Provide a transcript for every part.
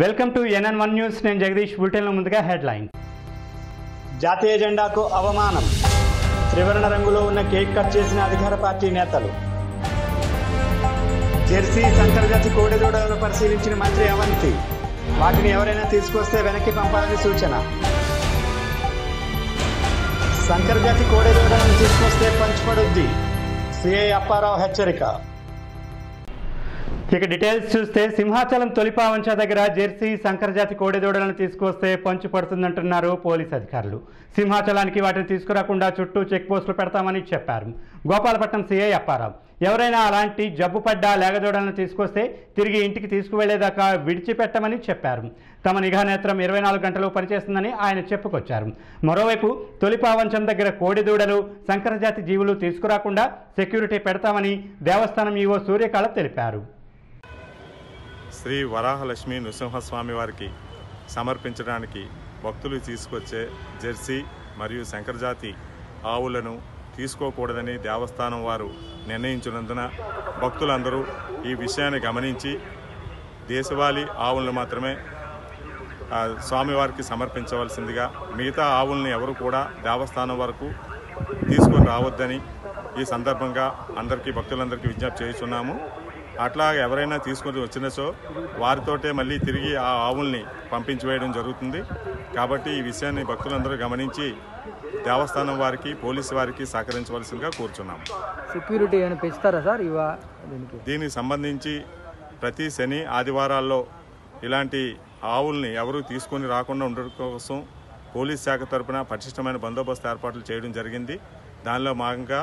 Welcome to N N one news నేను జగదీష్. బులెటిన్లో ముందుగా హెడ్లైన్ జాతీయ జెండాకు అవమానం. త్రివర్ణ రంగులో ఉన్న కేక్ కట్ చేసిన అధికార పార్టీ నేతలు. జెర్సీ సంకరజాతి కోడెదూడలను పరిశీలించిన మంత్రి అవంతి. వాటిని ఎవరైనా తీసుకొస్తే వెనక్కి పంపాలని సూచన. సంకరజాతి కోడెదూడలను తీసుకొస్తే పంచిపడుద్ది సిఐ అప్పారావు హెచ్చరిక. ఇక డీటెయిల్స్ చూస్తే సింహాచలం తొలిపావంచ దగ్గర జెర్సీ సంకరజాతి కోడెదూడలను తీసుకొస్తే పంచు పడుతుందంటున్నారు పోలీస్ అధికారులు. సింహాచలానికి వాటిని తీసుకురాకుండా చుట్టూ చెక్ పోస్టులు పెడతామని చెప్పారు. గోపాలపట్నం సీఐ అప్పారావు. ఎవరైనా అలాంటి జబ్బు పడ్డ లేగదూడలను తీసుకొస్తే తిరిగి ఇంటికి తీసుకువెళ్ళేదాకా విడిచిపెట్టమని చెప్పారు. తమ నిఘా నేత్రం ఇరవై నాలుగు గంటలు పనిచేస్తుందని ఆయన చెప్పుకొచ్చారు. మరోవైపు తొలిపావంచం దగ్గర కోడిదూడలు సంకరజాతి జీవులు తీసుకురాకుండా సెక్యూరిటీ పెడతామని దేవస్థానం ఈవో సూర్యకాళ తెలిపారు. శ్రీ వరాహలక్ష్మి నృసింహస్వామి వారికి సమర్పించడానికి భక్తులు తీసుకొచ్చే జెర్సీ మరియు శంకరజాతి ఆవులను తీసుకోకూడదని దేవస్థానం వారు నిర్ణయించినందున భక్తులందరూ ఈ విషయాన్ని గమనించి దేశవాళీ ఆవులను మాత్రమే స్వామివారికి సమర్పించవలసిందిగా మిగతా ఆవుల్ని ఎవరు కూడా దేవస్థానం వరకు తీసుకొని రావద్దని ఈ సందర్భంగా అందరికీ భక్తులందరికీ విజ్ఞప్తి చేస్తున్నాము. అట్లా ఎవరైనా తీసుకొని వచ్చినచో వారితోటే మళ్ళీ తిరిగి ఆ ఆవుల్ని పంపించి వేయడం జరుగుతుంది. కాబట్టి ఈ విషయాన్ని భక్తులందరూ గమనించి దేవస్థానం వారికి పోలీసు వారికి సహకరించవలసిందిగా కోరుచున్నాము. సెక్యూరిటీ ఏమైనా పెంచుతారా సార్ ఇవా దీనికి సంబంధించి ప్రతి శని ఆదివారాల్లో ఇలాంటి ఆవుల్ని ఎవరూ తీసుకొని రాకుండా ఉండడం కోసం పోలీస్ శాఖ తరపున పటిష్టమైన బందోబస్తు ఏర్పాట్లు చేయడం జరిగింది. దానిలో భాగంగా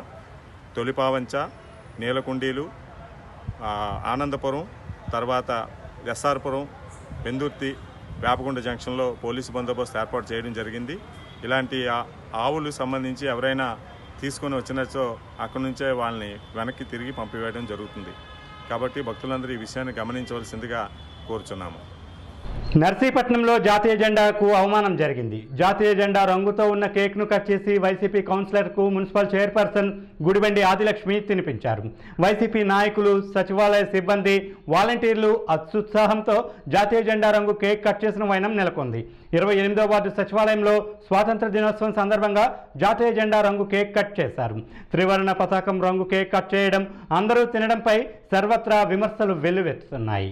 తొలిపావంచ నీలకుండీలు ఆనందపురం తర్వాత ఎస్ఆర్పురం పెందుర్తి వేపకొండ జంక్షన్లో పోలీసు బందోబస్తు ఏర్పాటు చేయడం జరిగింది. ఇలాంటి ఆవులు సంబంధించి ఎవరైనా తీసుకొని వచ్చినచో అక్కడి నుంచే వాళ్ళని వెనక్కి తిరిగి పంపివేయడం జరుగుతుంది. కాబట్టి భక్తులందరూ ఈ విషయాన్ని గమనించవలసిందిగా కోరుచున్నాము. నర్సీపట్నంలో జాతీయ జెండాకు అవమానం జరిగింది. జాతీయ జెండా రంగుతో ఉన్న కేక్ను కట్ చేసి వైసీపీ కౌన్సిలర్కు మున్సిపల్ చైర్పర్సన్ గుడిబండి ఆదిలక్ష్మి తినిపించారు. వైసీపీ నాయకులు సచివాలయ సిబ్బంది వాలంటీర్లు అత్యుత్సాహంతో జాతీయ జెండా రంగు కేక్ కట్ చేసిన వైనం నెలకొంది. ఇరవై ఎనిమిదో వార్డు సచివాలయంలో స్వాతంత్ర దినోత్సవం సందర్భంగా జాతీయ జెండా రంగు కేక్ కట్ చేశారు. త్రివర్ణ పతాకం రంగు కేక్ కట్ చేయడం అందరూ తినడంపై సర్వత్రా విమర్శలు వెల్లువెత్తుతున్నాయి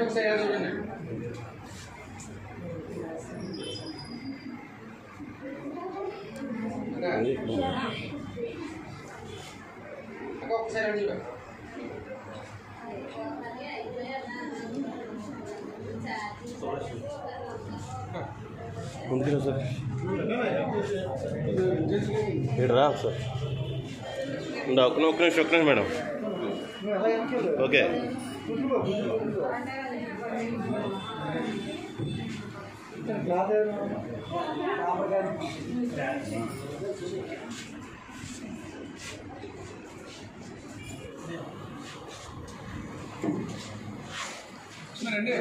ఒకసారి చూడండి అక్క ఒకసారి చూడండి ముందుకు సార్ ఇక్కడ రా సార్ ఉండా ఒక్క ఒక్క నిమిషం ఒక్క నిమిషం మేడం. ఓకే. రండి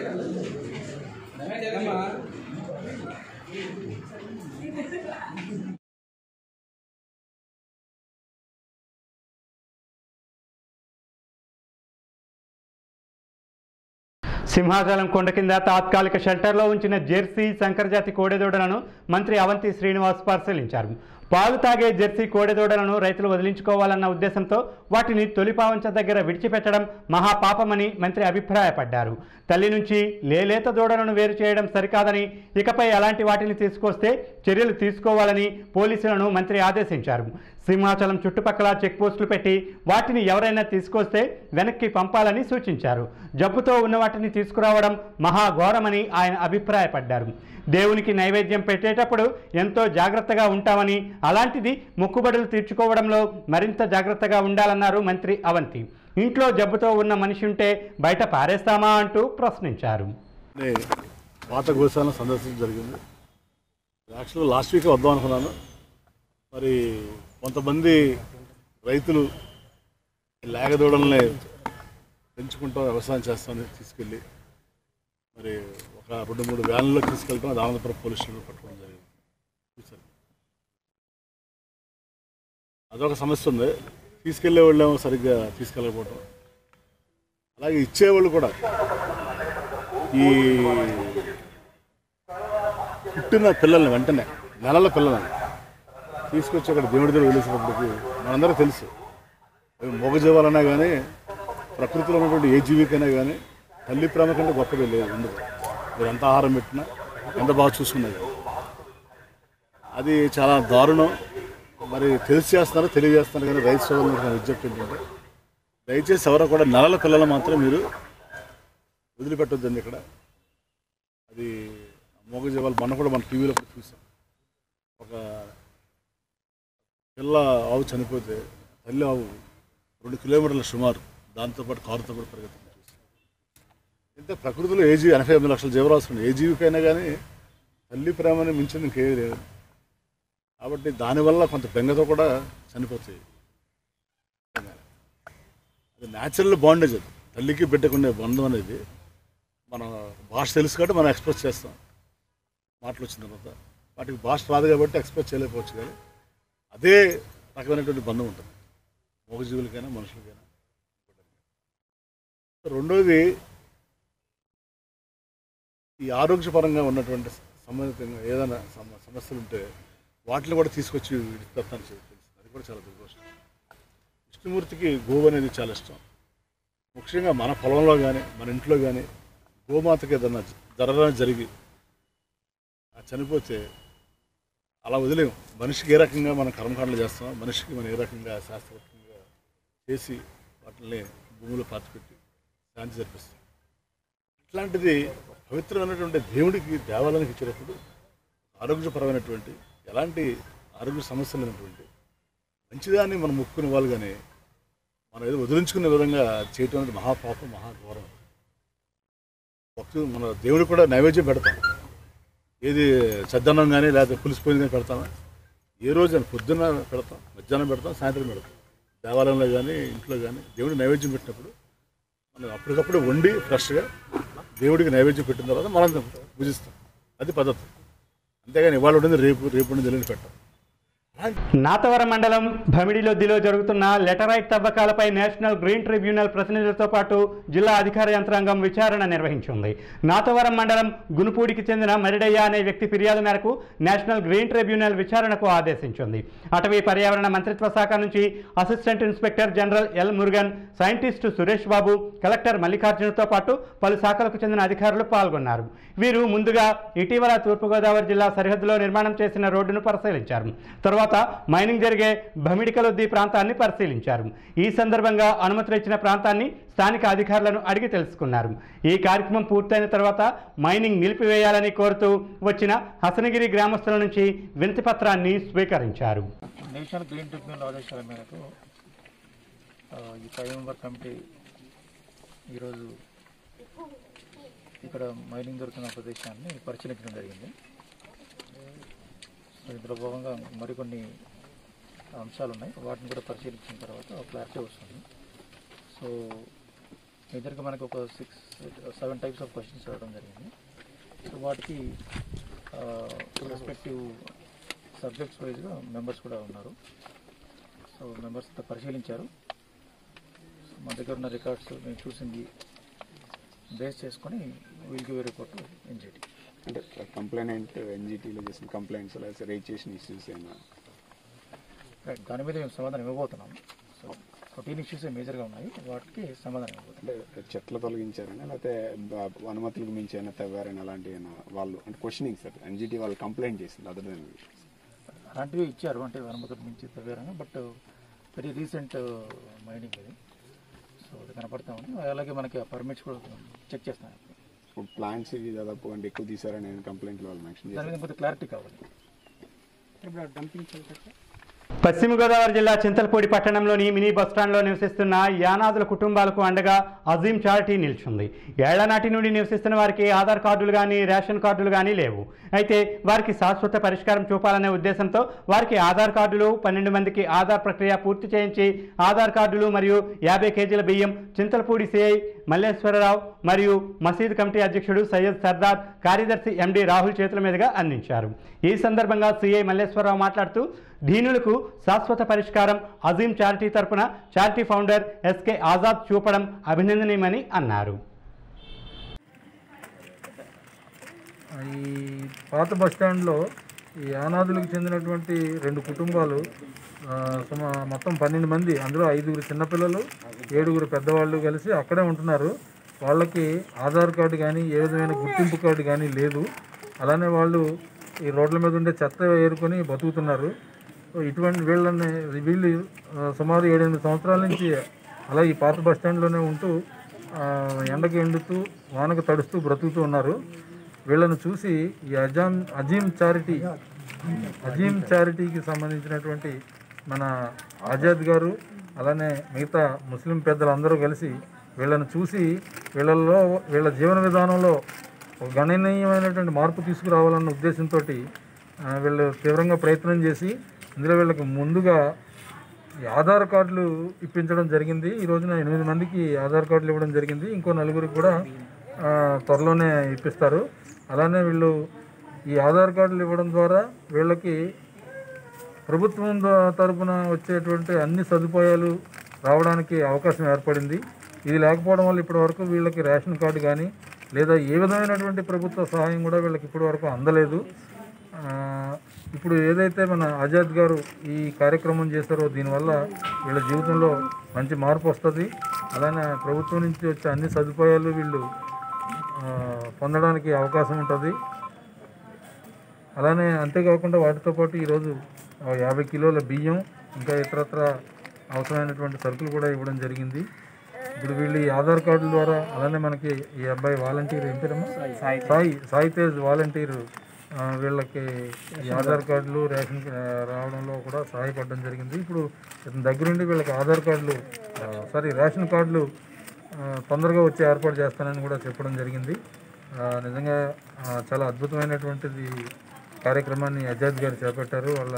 సింహాచలం కొండ కింద తాత్కాలిక షెల్టర్లో ఉంచిన జెర్సీ సంకరజాతి కోడెదూడలను మంత్రి అవంతి శ్రీనివాస్ పరిశీలించారు. పాలు తాగే జెర్సీ కోడెదూడలను రైతులు వదిలించుకోవాలన్న ఉద్దేశంతో వాటిని తొలిపావంచ దగ్గర విడిచిపెట్టడం మహాపాపమని మంత్రి అభిప్రాయపడ్డారు. తల్లి నుంచి లేలేత దూడలను వేరు చేయడం సరికాదని ఇకపై అలాంటి వాటిని తీసుకొస్తే చర్యలు తీసుకోవాలని పోలీసులను మంత్రి ఆదేశించారు. సింహాచలం చుట్టుపక్కల చెక్ పోస్టులు పెట్టి వాటిని ఎవరైనా తీసుకొస్తే వెనక్కి పంపాలని సూచించారు. జబ్బుతో ఉన్న వాటిని తీసుకురావడం మహాఘోరమని ఆయన అభిప్రాయపడ్డారు. దేవునికి నైవేద్యం పెట్టేటప్పుడు ఎంతో జాగ్రత్తగా ఉంటామని అలాంటిది మొక్కుబడులు తీర్చుకోవడంలో మరింత జాగ్రత్తగా ఉండాలన్నారు మంత్రి అవంతి. ఇంట్లో జబ్బుతో ఉన్న మనిషి ఉంటే బయట పారేస్తామా అంటూ ప్రశ్నించారు. పాత గోశాలను సందర్శించడం జరిగింది. యాక్చువల్గా లాస్ట్ వీక్ వద్దాం అనుకున్నాను. మరి కొంతమంది రైతులు లేగదూడల్ని పెంచుకుంటాం వ్యవసాయం చేస్తామని తీసుకెళ్ళి మరి ఒక రెండు మూడు వ్యాన్లో తీసుకెళ్ళడం అది ఆనందపురం పోలీస్ స్టేషన్లో పట్టుకోవడం జరిగింది. చూశారు. అదొక సమస్య ఉంది. తీసుకెళ్ళే వాళ్ళేమో సరిగ్గా తీసుకెళ్ళకపోవటం. అలాగే ఇచ్చేవాళ్ళు కూడా ఈ పుట్టిన పిల్లల్ని వెంటనే నెలల పిల్లల్ని తీసుకొచ్చి అక్కడ దేవుడి దగ్గర వదిలేసినప్పటికీ మనందరూ తెలుసు. అవి మొగజీవాలన్నా కానీ ప్రకృతిలో ఉన్నటువంటి ఏ జీవికైనా కానీ తల్లి ప్రేమ కంటే గొప్పది లేదు ఉండదు మీరు ఎంత ఆహారం పెట్టినా ఎంత బాగా చూసుకున్నది అది చాలా దారుణం. మరి తెలిసి చేస్తున్నారు తెలియజేస్తున్నారు కానీ రైతు సోదరులకు నా విజ్ఞప్తి ఏంటంటే దయచేసి ఎవరో కూడా నెలల పిల్లలు మాత్రం మీరు వదిలిపెట్టొద్దండి ఇక్కడ. అది మూగజీవాలు మొన్న కూడా మన టీవీలో కూడా చూసాం. ఒక పిల్ల ఆవు చనిపోతే తల్లి ఆవు రెండు కిలోమీటర్ల సుమారు దాంతోపాటు కారుతో కూడా పరిగెత్తుంది అంటే ప్రకృతిలో ఏ జీవి ఎనభై ఎనిమిది లక్షల జీవరాశులు ఉన్నాయి ఏ జీవికైనా కానీ తల్లి ప్రేమని మించింది ఇంకేమీ లేదు. కాబట్టి దానివల్ల కొంత బెంగతో కూడా చనిపోతాయి. అది న్యాచురల్ బాండేజ్ అది. తల్లికి బిడ్డకుండే బంధం అనేది మన భాష తెలుసు కాబట్టి మనం ఎక్స్ప్రెస్ చేస్తాం. మాటలు వచ్చిన తర్వాత వాటికి భాష రాదు కాబట్టి ఎక్స్ప్రెస్ చేయలేకపోవచ్చు కానీ అదే రకమైనటువంటి బంధం ఉంటుంది. మూగజీవులకైనా మనుషులకైనా. రెండవది ఈ ఆరోగ్యపరంగా ఉన్నటువంటి సంబంధితంగా ఏదైనా సమ- సమస్యలు ఉంటే వాటిని కూడా తీసుకొచ్చి విడిపిస్తాను తెలుసు అది కూడా చాలా దుర్దోషం విష్ణుమూర్తికి గోవు అనేది చాలా ఇష్టం. ముఖ్యంగా మన పొలంలో కానీ మన ఇంట్లో కానీ గోమాతకి ఏదన్నా జరగడం జరిగి చనిపోతే అలా వదిలేము మనిషికి ఏ రకంగా మనం కర్మకాండలు చేస్తాం మనిషికి మనం ఏ రకంగా శాస్త్రవేత్తంగా చేసి వాటిని భూమిలో పాతిపెట్టి శాంతి జరిపిస్తాం ఇట్లాంటిది పవిత్రమైనటువంటి దేవుడికి దేవాలయానికి ఇచ్చేటప్పుడు ఆరోగ్యపరమైనటువంటి ఎలాంటి ఆరోగ్య సమస్యలు లేనటువంటి మంచిదాన్ని మనం ముక్కుని వాళ్ళు కానీ మనం ఏదో వదిలించుకునే విధంగా చేయటం అనేది మహాపాపం మహాఘోరం. భక్తులు మన దేవుడు కూడా నైవేద్యం పెడతాం. ఏది చద్దన్నం కానీ లేకపోతే పులిసిపోయింది కానీ పెడతామా? ఏ రోజు అని పొద్దున్న పెడతాం మధ్యాహ్నం పెడతాం సాయంత్రం పెడతాం. దేవాలయంలో కానీ ఇంట్లో కానీ దేవుడి నైవేద్యం పెట్టినప్పుడు మనం అప్పటికప్పుడు వండి ఫ్రెష్గా దేవుడికి నైవేద్యం పెట్టిన తర్వాత మనం పూజిస్తాం. అది పద్ధతి. అంతేగాని ఇవాళ ఉండింది రేపు రేపు ఉండింది తెలియని పెట్టాం. నాతవరం మండలం భమిడిలొద్దిలో జరుగుతున్న లెటరైట్ తవ్వకాలపై నేషనల్ గ్రీన్ ట్రిబ్యునల్ ప్రతినిధులతో పాటు జిల్లా అధికార యంత్రాంగం విచారణ నిర్వహించింది. నాతవరం మండలం గునుపూడికి చెందిన మరిడయ్య అనే వ్యక్తి ఫిర్యాదు మేరకు నేషనల్ గ్రీన్ ట్రిబ్యునల్ విచారణకు ఆదేశించింది. అటవీ పర్యావరణ మంత్రిత్వ శాఖ నుంచి assistant inspector general L Murugan scientist Suresh Babu collector మల్లికార్జునతో పాటు పలు శాఖలకు చెందిన అధికారులు పాల్గొన్నారు. వీరు ముందుగా ఇటీవల తూర్పుగోదావరి జిల్లా సరిహద్దులో నిర్మాణం చేసిన రోడ్డును పరిశీలించారు. తర్వాత మైనింగ్ జరిగే భమిడికలొద్ది ప్రాంతాన్ని పరిశీలించారు. ఈ సందర్భంగా అనుమతులు ఇచ్చిన ప్రాంతాన్ని స్థానిక అధికారులను అడిగి తెలుసుకున్నారు. ఈ కార్యక్రమం పూర్తయిన తర్వాత మైనింగ్ నిలిపివేయాలని కోరుతూ వచ్చిన హసనగిరి గ్రామస్తుల నుంచి వినతి పత్రాన్ని స్వీకరించారు. నేషనల్ గ్రీన్ ట్రిబ్యునల్ ఆదేశాల మేరకు ఈ కమిటీ ఈరోజు ఇక్కడ మైనింగ్ దొరుకుతున్న ప్రదేశాన్ని పరిశీలించడం జరిగింది. ఇందులో భాగంగా మరికొన్ని అంశాలు ఉన్నాయి వాటిని కూడా పరిశీలించిన తర్వాత క్లారిటీ వస్తుంది. సో ఇద్దరికి మనకు ఒక six seven types of questions రావడం జరిగింది. సో వాటికి రెస్పెక్టివ్ సబ్జెక్ట్స్ వైజ్గా మెంబర్స్ కూడా ఉన్నారు. సో మెంబర్స్ అంతా పరిశీలించారు. మా దగ్గర ఉన్న రికార్డ్స్ మేము చూసింది బేస్ చేసుకొని విల్ గివ్ రిపోర్ట్ ఎన్జిటి అంటే కంప్లైంట్ ఎన్జిటీలో చేసిన కంప్లైంట్స్ లేదా రేట్ చేసిన ఇష్యూస్ ఏమైనా దాని మీద మేము సమాధానం ఇవ్వబోతున్నాం. సో రొటీన్ ఇష్యూస్ మేజర్గా ఉన్నాయి. వాటికి సమాధానం ఇవ్వబోతున్నాం. అంటే చెట్లు తొలగించారని లేకపోతే అనుమతులకు మించి అయినా తవ్వారని అలాంటి వాళ్ళు అంటే క్వశ్చనింగ్ సార్ ఎన్జిటి వాళ్ళు కంప్లైంట్ చేసింది అదర్ దాన్ అలాంటివి ఇచ్చారు అంటే అనుమతులు మించి తవ్వారని బట్ వెరీ రీసెంట్ మైనింగ్ ఇది సో అది కనపడతా ఉంది అలాగే మనకి పర్మిట్స్ కూడా చెక్ చేస్తాం. ఇప్పుడు ప్లాంట్స్ ఇవి దాదాపు అంటే ఎక్కువ తీసారని కంప్లైంట్ వాళ్ళు మెన్షన్ కొంచెం క్లారిటీ కావాలి. పశ్చిమ గోదావరి జిల్లా చింతలపూడి పట్టణంలోని మినీ బస్టాండ్లో నివసిస్తున్న యానాదుల కుటుంబాలకు అండగా అజీం చారిటీ నిల్చుంది. ఏళ్ళ నాటి నుండి నివసిస్తున్న వారికి ఆధార్ కార్డులు కానీ రేషన్ కార్డులు కానీ లేవు. అయితే వారికి శాశ్వత పరిష్కారం చూపాలనే ఉద్దేశంతో వారికి ఆధార్ కార్డులు పన్నెండు మందికి ఆధార్ ప్రక్రియ పూర్తి చేయించి ఆధార్ కార్డులు మరియు యాభై కేజీల బియ్యం చింతలపూడి సిఐ మల్లేశ్వరరావు మరియు మసీద్ కమిటీ అధ్యక్షుడు సయ్యద్ సర్దార్ కార్యదర్శి ఎండి రాహుల్ చేతుల మీదుగా అందించారు. ఈ సందర్భంగా సిఐ మల్లేశ్వరరావు మాట్లాడుతూ దీనులకు శాశ్వత పరిష్కారం అజీం చారిటీ తరపున charity founder S K Azad చూపడం అభినందనీయమని అన్నారు. ఈ పాత బస్టాండ్లో ఈ అనాథులకు చెందినటువంటి రెండు కుటుంబాలు సుమ మొత్తం పన్నెండు మంది అందులో ఐదుగురు చిన్నపిల్లలు ఏడుగురు పెద్దవాళ్ళు కలిసి అక్కడే ఉంటున్నారు. వాళ్ళకి ఆధార్ కార్డు కానీ ఏ విధమైన గుర్తింపు కార్డు కానీ లేదు. అలానే వాళ్ళు ఈ రోడ్ల మీద ఉండే చెత్త ఏరుకొని బతుకుతున్నారు. ఇటువంటి వీళ్ళని వీళ్ళు సుమారు ఏడెనిమిది సంవత్సరాల నుంచి అలా ఈ పాత బస్ స్టాండ్లోనే ఉంటూ ఎండకి ఎండుతూ వానకు తడుస్తూ బ్రతుకుతూ ఉన్నారు. వీళ్ళను చూసి ఈ అజాం అజీం చారిటీ అజీం చారిటీకి సంబంధించినటువంటి మన ఆజాద్ గారు అలానే మిగతా ముస్లిం పెద్దలందరూ కలిసి వీళ్ళను చూసి వీళ్ళల్లో వీళ్ళ జీవన విధానంలో ఒక గణనీయమైనటువంటి మార్పు తీసుకురావాలన్న ఉద్దేశంతో వీళ్ళు తీవ్రంగా ప్రయత్నం చేసి ఇందులో వీళ్ళకి ముందుగా ఆధార్ కార్డులు ఇప్పించడం జరిగింది. ఈ రోజున ఎనిమిది మందికి ఆధార్ కార్డులు ఇవ్వడం జరిగింది. ఇంకో నలుగురికి కూడా త్వరలోనే ఇప్పిస్తారు. అలానే వీళ్ళు ఈ ఆధార్ కార్డులు ఇవ్వడం ద్వారా వీళ్ళకి ప్రభుత్వం తరపున వచ్చేటువంటి అన్ని సదుపాయాలు రావడానికి అవకాశం ఏర్పడింది. ఇది లేకపోవడం వల్ల ఇప్పటివరకు వీళ్ళకి రేషన్ కార్డు కానీ లేదా ఏ విధమైనటువంటి ప్రభుత్వ సహాయం కూడా వీళ్ళకి ఇప్పటివరకు అందలేదు. ఇప్పుడు ఏదైతే మన ఆజాద్ గారు ఈ కార్యక్రమం చేశారో దీనివల్ల వీళ్ళ జీవితంలో మంచి మార్పు వస్తుంది. అలానే ప్రభుత్వం నుంచి వచ్చే అన్ని సదుపాయాలు వీళ్ళు పొందడానికి అవకాశం ఉంటుంది. అలానే అంతేకాకుండా వాటితో పాటు ఈరోజు యాభై కిలోల బియ్యం ఇంకా ఇతరత్ర అవసరమైనటువంటి సరుకులు కూడా ఇవ్వడం జరిగింది. ఇప్పుడు వీళ్ళు ఈ ఆధార్ కార్డుల ద్వారా అలానే మనకి ఈ అబ్బాయి వాలంటీర్ ఏం పేరమ్మా? సాయి. సాయి తేజ్ వాలంటీర్ వీళ్ళకి ఈ ఆధార్ కార్డులు రేషన్ రావడంలో కూడా సహాయపడడం జరిగింది. ఇప్పుడు ఇతని దగ్గరుండి వీళ్ళకి ఆధార్ కార్డులు సారీ రేషన్ కార్డులు తొందరగా వచ్చి ఏర్పాటు చేస్తానని కూడా చెప్పడం జరిగింది. నిజంగా చాలా అద్భుతమైనటువంటిది కార్యక్రమాన్ని అజాద్ గారు చేపట్టారు. వాళ్ళ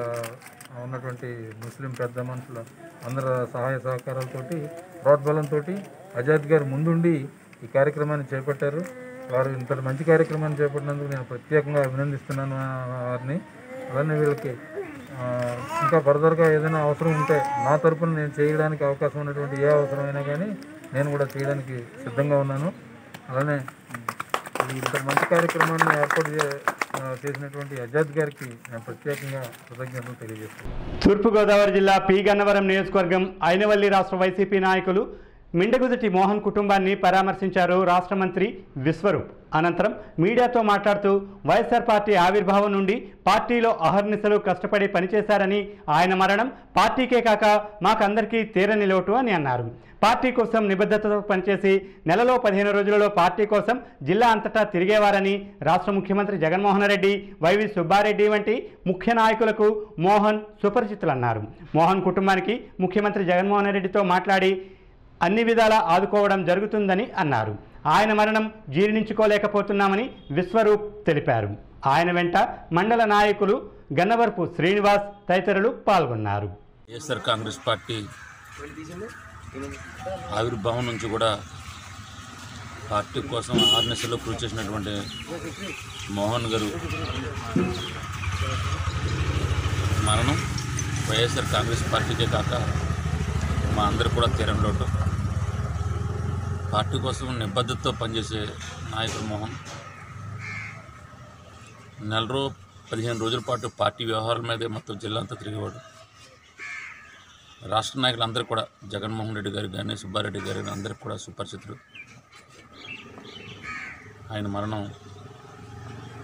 ఉన్నటువంటి ముస్లిం పెద్ద మనుషుల అందరి సహాయ సహకారాలతోటి ప్రోద్బలంతో అజాద్ గారు ముందుండి ఈ కార్యక్రమాన్ని చేపట్టారు. వారు ఇంతటి మంచి కార్యక్రమాన్ని చేపట్టినందుకు నేను ప్రత్యేకంగా అభినందిస్తున్నాను వారిని. అలానే వీళ్ళకి ఇంకా ఫర్దర్గా ఏదైనా అవసరం ఉంటే నా తరపున నేను చేయడానికి అవకాశం ఉన్నటువంటి ఏ అవసరమైనా కానీ నేను కూడా చేయడానికి సిద్ధంగా ఉన్నాను. అలానే ఇంత మంచి కార్యక్రమాన్ని ఏర్పాటు చేసినటువంటి అజాద్ గారికి నేను ప్రత్యేకంగా కృతజ్ఞతలు తెలియజేస్తున్నాను. తూర్పుగోదావరి జిల్లా పి గన్నవరం నియోజకవర్గం ఐనవల్లి రాష్ట్ర వైసీపీ నాయకులు మిండగుదటి మోహన్ కుటుంబాన్ని పరామర్శించారు రాష్ట్ర మంత్రి విశ్వరూప్. అనంతరం మీడియాతో మాట్లాడుతూ వైఎస్ఆర్ పార్టీ ఆవిర్భావం నుండి పార్టీలో అహర్నిశలు కష్టపడి పనిచేశారని ఆయన మరణం పార్టీకే కాక మాకందరికీ తీరని లోటు అని అన్నారు. పార్టీ కోసం నిబద్ధతతో పనిచేసి నెలలో పదిహేను రోజులలో పార్టీ కోసం జిల్లా అంతటా తిరిగేవారని రాష్ట్ర ముఖ్యమంత్రి జగన్మోహన్ రెడ్డి వైవి సుబ్బారెడ్డి వంటి ముఖ్య నాయకులకు మోహన్ సుపరిచితులన్నారు. మోహన్ కుటుంబానికి ముఖ్యమంత్రి జగన్మోహన్ రెడ్డితో మాట్లాడి అన్ని విధాలా ఆదుకోవడం జరుగుతుందని అన్నారు. ఆయన మరణం జీర్ణించుకోలేకపోతున్నామని విశ్వరూప్ తెలిపారు. ఆయన వెంట మండల నాయకులు గన్నవరపు శ్రీనివాస్ తదితరులు పాల్గొన్నారు. వైఎస్ఆర్ కాంగ్రెస్ పార్టీ ఆవిర్భావం నుంచి కూడా పార్టీ కోసం ఆర్నెస్లో కృషి చేసినటువంటి మోహన్ గారు మరణం వైఎస్ఆర్ కాంగ్రెస్ పార్టీకే కాక మా అందరు కూడా తీరం లోటు పార్టీ కోసం నిబద్ధతతో పనిచేసే నాయకుడు మోహన్. నెల రో పదిహేను రోజుల పాటు పార్టీ వ్యవహారాల మీదే మొత్తం జిల్లా అంతా తిరిగేవాడు. రాష్ట్ర నాయకులందరూ కూడా జగన్మోహన్ రెడ్డి గారికి కానీ సుబ్బారెడ్డి గారు కానీ అందరికి కూడా సుపరిచితులు. ఆయన మరణం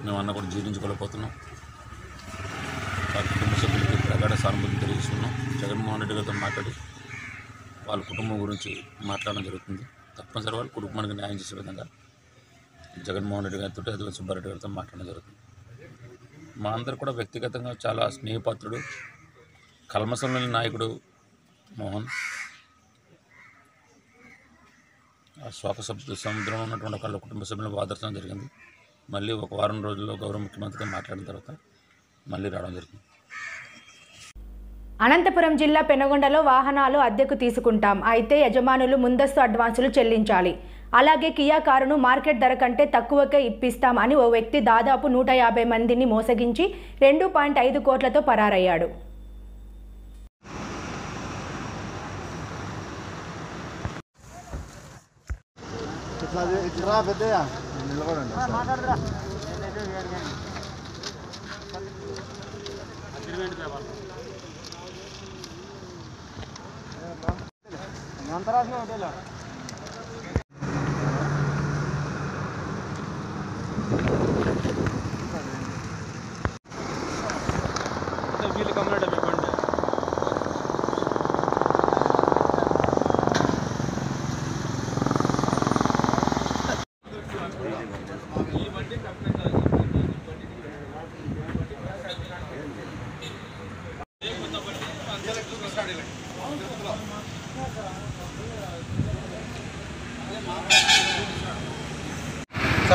మేమన్నా కూడా జీర్ణించుకోలేకపోతున్నాం. వారి కుటుంబ సభ్యులకి ప్రగాఢ సానుభూతి తెలియజేస్తున్నాం. జగన్మోహన్ రెడ్డి గారితో మాట్లాడి వాళ్ళ కుటుంబం గురించి మాట్లాడడం జరుగుతుంది. తప్పనిసరి వాళ్ళ కుటుంబానికి న్యాయం చేసే విధంగా జగన్మోహన్ రెడ్డి గారితో అదే సుబ్బారెడ్డి గారితో మాట్లాడడం జరుగుతుంది. మా అందరు కూడా వ్యక్తిగతంగా చాలా స్నేహపాత్రుడు కల్మసం నాయకుడు మోహన్. ఆ శోక శబ్ద సముద్రంలో ఉన్నటువంటి వాళ్ళ కుటుంబ సభ్యులను ఆదర్శనం జరిగింది. మళ్ళీ ఒక వారం రోజుల్లో గౌరవ ముఖ్యమంత్రితో మాట్లాడిన తర్వాత మళ్ళీ రావడం జరిగింది అనంతపురం జిల్లా పెనగొండలో వాహనాలు అద్దెకు తీసుకుంటాం. అయితే యజమానులు ముందస్తు అడ్వాన్సులు చెల్లించాలి. అలాగే కియా కారును మార్కెట్ ధర కంటే తక్కువకే ఇప్పిస్తాం అని ఓ వ్యక్తి దాదాపు నూట యాభై మందిని మోసగించి రెండు పాయింట్ ఐదు కోట్లతో పరారయ్యాడు. Antara sih hotel.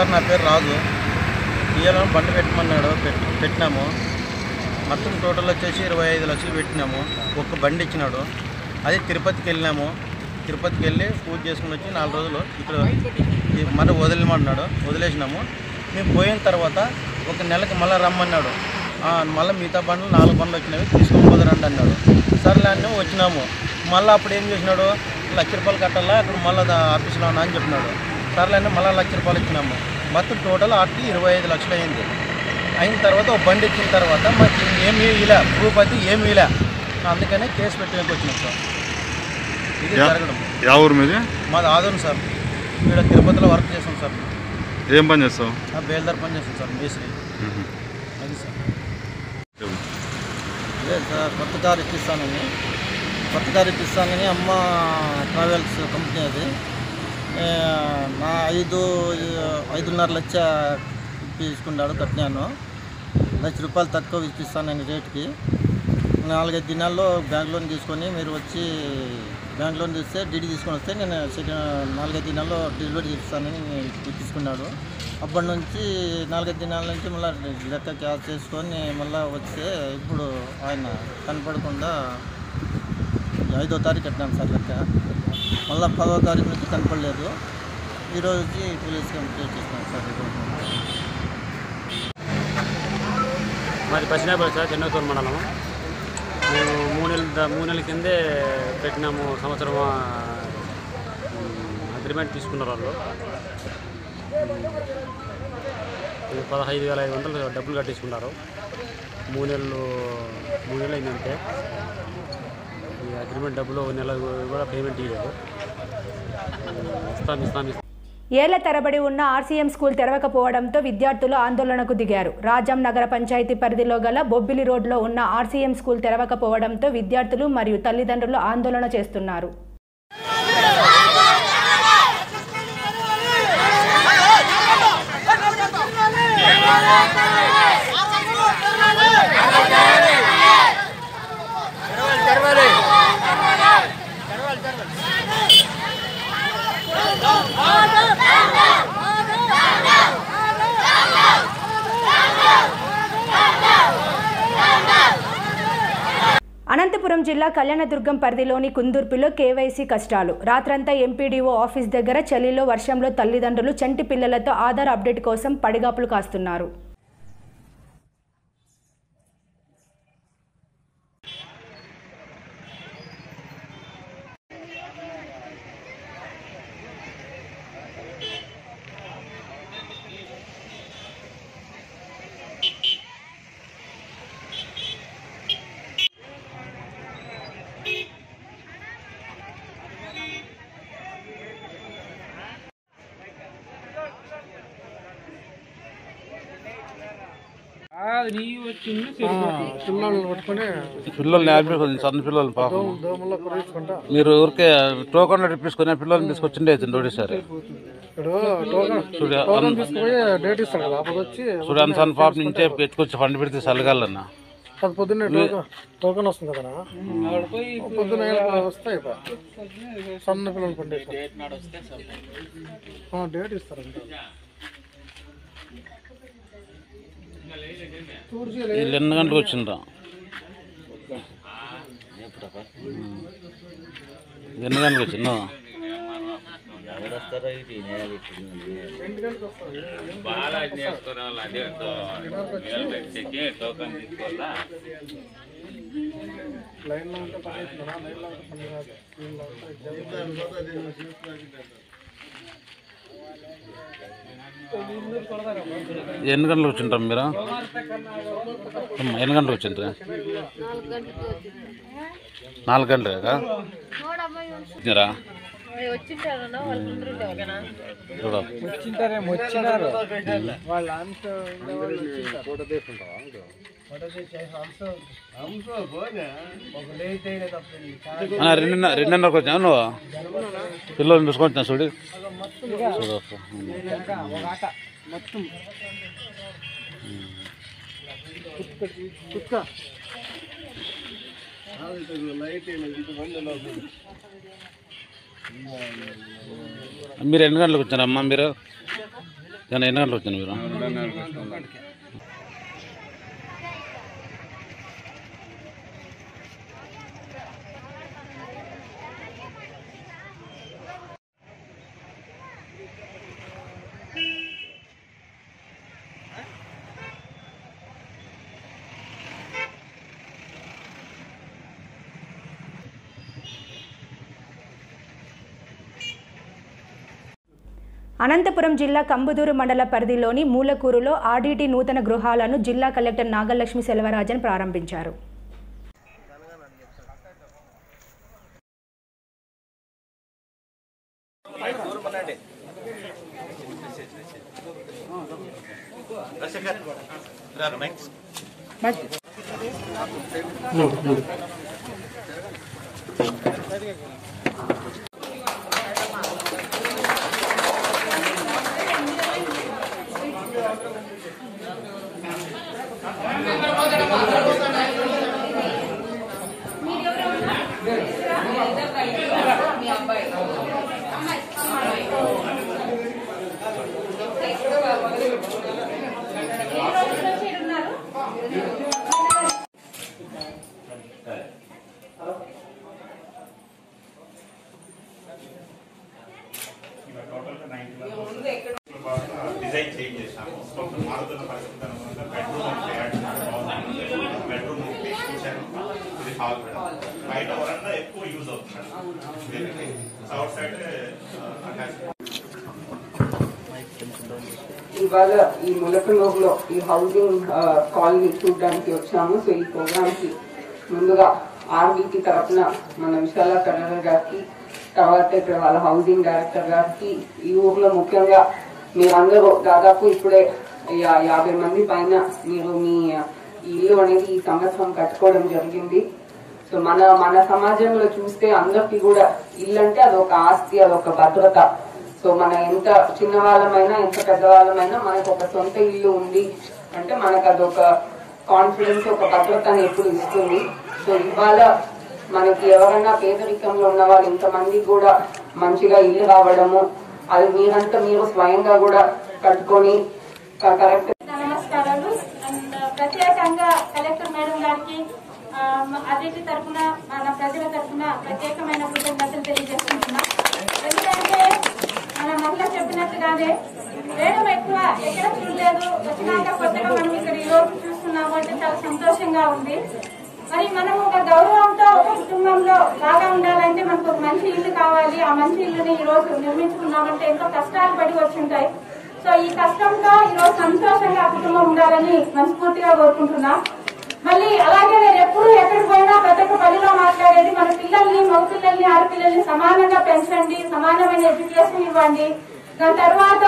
సార్ నా పేరు రాజు. ఇయ్యాలని బండి పెట్టమన్నాడు పెట్టి పెట్టినాము. మొత్తం టోటల్ వచ్చేసి ఇరవై ఐదు లక్షలు పెట్టినాము. ఒక్క బండి ఇచ్చినాడు. అది తిరుపతికి వెళ్ళినాము. తిరుపతికి వెళ్ళి పూజ చేసుకుని వచ్చి నాలుగు రోజులు ఇక్కడ మరి వదిలేమన్నాడు వదిలేసినాము. మేము పోయిన తర్వాత ఒక నెలకి మళ్ళీ రమ్మన్నాడు. మళ్ళీ మిగతా బండ్లు నాలుగు బండ్లు వచ్చినవి తీసుకొని పోదరండి అన్నాడు. సర్లే అని వచ్చినాము. మళ్ళీ అప్పుడు ఏం చేసినాడు? లక్ష రూపాయలు కట్టాలా? అక్కడ మళ్ళీ ఆఫీస్లో అని చెప్పినాడు. సర్లే అని మళ్ళీ లక్ష రూపాయలు ఇచ్చినాము. మొత్తం టోటల్ ఆటికి ఇరవై ఐదు లక్షలు అయింది అయిన తర్వాత ఒక బండి ఇచ్చిన తర్వాత మాకు ఏమీ ఇలా ప్రూఫ్ అయితే ఏమీ ఇలా అందుకనే కేసు పెట్టడానికి వచ్చినాం సార్ ఇది యా- జరగడం యా ఊరు మీది మాది ఆదోన్ సార్ ఇక్కడ తిరుపతిలో వర్క్ చేస్తాం సార్ ఏం పని చేస్తావు ఆ బేల్దార్ పని చేస్తాం సార్ మేస్త్రి మ్మ్. అది సార్ లేదు సార్ కొత్త కారు ఇప్పిస్తానని కొత్త కారు ఇప్పిస్తానని అమ్మ ట్రావెల్స్ కంపెనీ అది ఏ, నా ఐదు ఐదున్నర లక్ష తీసుకున్నాడు కట్టినాను. లక్ష రూపాయలు తక్కువ ఇప్పిస్తానని రేటుకి. నాలుగైదు దినాల్లో బ్యాంక్ లోన్ తీసుకొని మీరు వచ్చి బ్యాంక్ లోన్ తీస్తే డీడీ తీసుకొని వస్తే నేను సెకండ్ నాలుగైదు దినాల్లో డెలివరీ చేస్తానని తీసుకున్నాడు. అప్పటి నుంచి నాలుగైదు దినాల నుంచి మళ్ళీ లెక్క క్యాష్ చేసుకొని మళ్ళీ వస్తే ఇప్పుడు ఆయన కనపడకుండా ఐదో తారీఖు కట్టినాను సార్ లెక్క. మళ్ళీ పదో తారీఖు నుంచి కనపడలేదు. ఈరోజు వచ్చి పోలీస్ కంప్లైంట్ చేసినాను సార్. మాది పశ్చిమాపల్లి సార్ చెన్నూరు మండలం. మేము మూడు నెలల మూడు నెలల కిందే పెట్టినాము సంవత్సరం అగ్రిమెంట్ తీసుకున్నారు వాళ్ళు. పదహైదు వేల ఐదు వందలు డబ్బులు కట్టించుకున్నారు. మూడు నెలలు మూడు నెలలు అయిందంటే అగ్రిమెంట్ డబ్బులు నెల కూడా పేమెంట్ ఇవ్వలేదు ఉమ్, ఇస్తాం ఇస్తాం ఇస్తాం. ఏళ్ళ తరబడి ఉన్న ఆర్సీఎం స్కూల్ తెరవకపోవడంతో విద్యార్థులు ఆందోళనకు దిగారు. రాజాం నగర పంచాయతీ పరిధిలో గల బొబ్బిలి రోడ్లో ఉన్న ఆర్సీఎం స్కూల్ తెరవకపోవడంతో విద్యార్థులు మరియు తల్లిదండ్రులు ఆందోళన చేస్తున్నారు. జిల్లా కళ్యాణదుర్గం పరిధిలోని కుందుర్పిలో కేవైసీ కష్టాలు. రాత్రంతా ఎంపీడీఓ ఆఫీస్ దగ్గర చలిలో వర్షంలో తల్లిదండ్రులు చంటి పిల్లలతో ఆధార్ అప్డేట్ కోసం పడిగాపులు కాస్తున్నారు. పిల్లల్ని ఆపేసి సన్న పిల్లలు పాపం. మీరు ఊరికే టోకన్ ఇప్పించుకునే పిల్లల్ని తీసుకొచ్చిండే ఒకటేసారి ఇప్పుడు టోకన్ చూడు, అన్సన్ పాప నుంచే పెట్టుకొచ్చి ఫండ్ పెడితే చల్లగాలన్నా. అది పొద్దున్నే టోకన్ టోకన్ వస్తుంది కదా వస్తాయి. సన్న పిల్లలు పండేసి డేట్ ఇస్తారంట. వీళ్ళు ఎన్ని గంటలకు వచ్చిండ్రా? ఎన్ని గంటలకు వచ్చిందా లైన్లో ఉంటే పని లైన్లో ఉంటే పని కాదు ఎన్ని గంటలకు వచ్చింటారు మీరు? ఎన్ని గంటలకు వచ్చింటారు? నాలుగు గంటలుగా వచ్చినారా వచ్చింటారేమో వచ్చినారు. వాళ్ళ అంత రెండున్న రెండున్నరకు వచ్చా నువ్వు? పిల్లల్ని చూసుకొని చూడు. చూడు మీరు ఎన్ని గంటలకు వచ్చారమ్మా మీరు? నేను ఎన్ని గంటలకు వచ్చాను మీరు? అనంతపురం జిల్లా కంబుదూరు మండల పరిధిలోని మూలకూరులో ఆర్డీటీ నూతన గృహాలను జిల్లా కలెక్టర్ నాగలక్ష్మి సెల్వరాజన్ ప్రారంభించారు. డిజైన్ చేంజ్ చేశాము. మారుతున్న పరిస్థితి అనుగుణంగా బెడ్రూమ్ హాల్ మేడం బయట వరండా ఎక్కువ యూజ్ అవుతుంది సైడ్ ఇవాళ ఈ ములకలోగులో ఈ హౌసింగ్ కాలనీ చూడడానికి వచ్చాము సో ఈ ప్రోగ్రామ్కి ముందుగా ఆర్బీకి తరఫున మన విశాల కన్నడ గారికి తర్వాత ఇక్కడ వాళ్ళ హౌసింగ్ డైరెక్టర్ గారికి ఈ ఊర్లో ముఖ్యంగా మీరందరూ దాదాపు ఇప్పుడే యాభై మంది పైన మీరు మీ ఇల్లు అనేది ఈ సంవత్సరం కట్టుకోవడం జరిగింది. సో మన మన సమాజంలో చూస్తే అందరికి కూడా ఇల్లు అంటే అదొక ఆస్తి అదొక భద్రత. సో మన ఎంత చిన్నవాళ్ళమైనా ఎంత పెద్దవాళ్ళమైనా మనకు ఒక సొంత ఇల్లు ఉంది అంటే మనకు అదొక కాన్ఫిడెన్స్ ఒక భద్రతని ఎప్పుడు ఇస్తుంది. సో ఇవాళ మనకి ఎవరైనా పేదరికంలో ఉన్న వాళ్ళు ఇంతమంది కూడా మంచిగా ఇల్లు రావడము అది మీరంతా మీరు స్వయంగా కూడా కట్టుకొని కరెక్ట్ నమస్కారాలు. ప్రత్యేకంగా కలెక్టర్ మేడం గారికి ఆ, తరఫున మన ప్రజల తరఫున ప్రత్యేకమైన కృతజ్ఞతలు తెలియజేస్తున్నాం ఎందుకంటే మన మహిళ చెప్పినట్టుగానే వేగం ఎక్కువ ఎక్కడ చూడలేదు. వచ్చినాక కొత్తగా మనం ఇక్కడ ఈ రోజు చూస్తున్నాము అంటే చాలా సంతోషంగా ఉంది. మరి మనం ఒక గౌరవంతో ఒక కుటుంబంలో బాగా ఉండాలంటే మనకు ఒక మంచి ఇల్లు కావాలి. ఆ మంచి ఇల్లుని ఈ రోజు నిర్మించుకున్నామంటే ఎంతో కష్టాలు పడి వచ్చింటాయి సో ఈ కష్టంతో ఈ రోజు సంతోషంగా కుటుంబం ఉండాలని మనస్ఫూర్తిగా కోరుకుంటున్నా. మళ్ళీ అలాగే నేను ఎప్పుడు ఎక్కడికి పోయినా ప్రతి ఒక్క పనిలో మాట్లాడేది మన పిల్లల్ని మగ పిల్లల్ని ఆడపిల్లల్ని సమానంగా పెంచండి సమానమైన ఎడ్యుకేషన్ ఇవ్వండి. దాని తర్వాత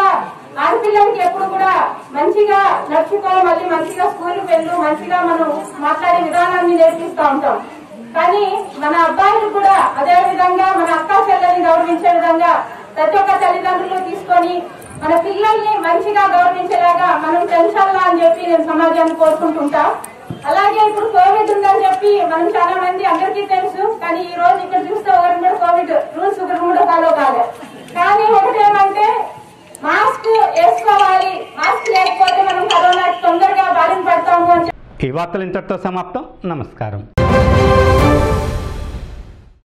ఆడపిల్లలకి ఎప్పుడు కూడా మంచిగా నడుచుకో మళ్ళీ మంచిగా స్కూల్కి వెళ్ళు మంచిగా మనం మాట్లాడే విధానాన్ని నేర్పిస్తూ ఉంటాం. కానీ మన అబ్బాయిలు కూడా అదే విధంగా మన అక్క చెల్లెల్ని గౌరవించే విధంగా ప్రతి ఒక్క తల్లిదండ్రులు తీసుకొని మన పిల్లల్ని మంచిగా గౌరవించేలాగా మనం పెంచాలా అని చెప్పి నేను సమాజాన్ని కోరుకుంటుంటా. అలాగే ఇప్పుడు కోవిడ్ ఉందని చెప్పి మనం చాలా మంది అందరికీ తెలుసు కానీ ఈ రోజు ఇక్కడ చూస్తే ఎవరు కూడా కోవిడ్ రూల్స్ కూడా ఫాలో కాలేదు కానీ ఒకటేమంటే మాస్క్ వేసుకోవాలి మాస్క్ లేకపోతే మనం కరోనా తొందరగా బారిన పడతాము అని ఈ వార్తలు ఇంతటితో సమాప్తం. నమస్కారం.